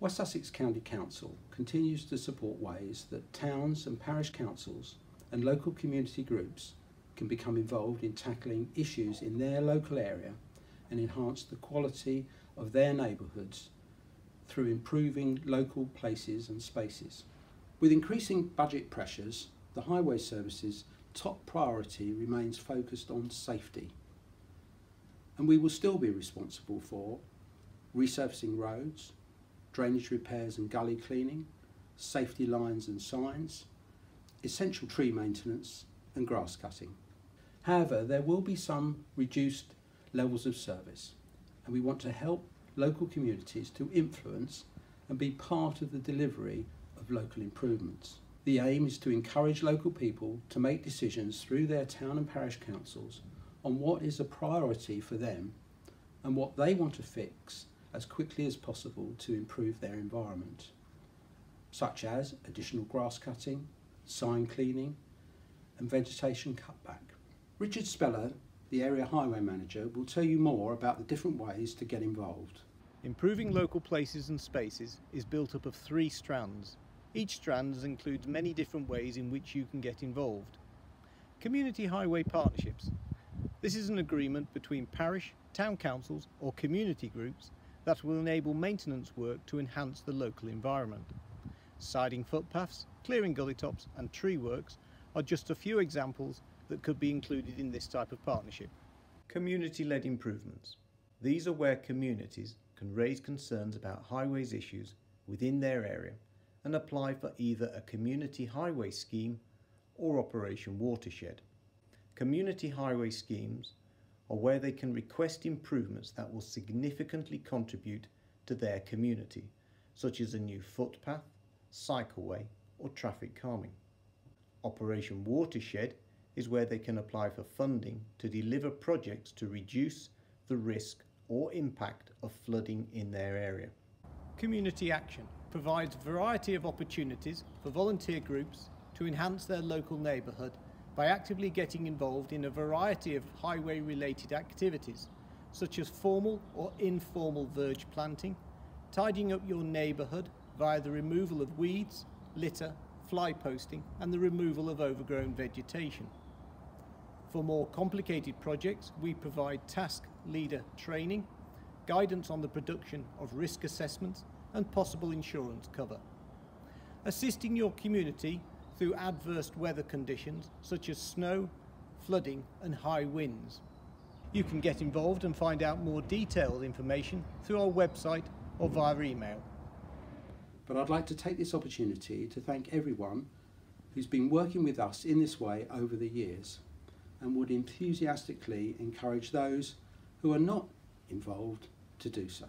West Sussex County Council continues to support ways that towns and parish councils and local community groups can become involved in tackling issues in their local area and enhance the quality of their neighbourhoods through improving local places and spaces. With increasing budget pressures, the Highway Service's top priority remains focused on safety. And we will still be responsible for resurfacing roads, drainage repairs and gully cleaning, safety lines and signs, essential tree maintenance and grass cutting. However, there will be some reduced levels of service and we want to help local communities to influence and be part of the delivery of local improvements. The aim is to encourage local people to make decisions through their town and parish councils on what is a priority for them and what they want to fix as quickly as possible to improve their environment, such as additional grass cutting, sign cleaning, and vegetation cutback. Richard Speller, the area highway manager, will tell you more about the different ways to get involved. Improving local places and spaces is built up of three strands. Each strand includes many different ways in which you can get involved. Community Highway Partnerships. This is an agreement between parish, town councils or community groups that will enable maintenance work to enhance the local environment. Siding footpaths, clearing gully tops and tree works are just a few examples that could be included in this type of partnership. Community-led improvements. These are where communities can raise concerns about highways issues within their area and apply for either a community highway scheme or Operation Watershed. Community highway schemes or where they can request improvements that will significantly contribute to their community, such as a new footpath, cycleway or traffic calming. Operation Watershed is where they can apply for funding to deliver projects to reduce the risk or impact of flooding in their area. Community Action provides a variety of opportunities for volunteer groups to enhance their local neighbourhood by actively getting involved in a variety of highway related activities, such as formal or informal verge planting, tidying up your neighbourhood via the removal of weeds, litter, fly posting and the removal of overgrown vegetation. For more complicated projects, we provide task leader training, guidance on the production of risk assessments and possible insurance cover. Assisting your community through adverse weather conditions such as snow, flooding and high winds. You can get involved and find out more detailed information through our website or via email. But I'd like to take this opportunity to thank everyone who's been working with us in this way over the years and would enthusiastically encourage those who are not involved to do so.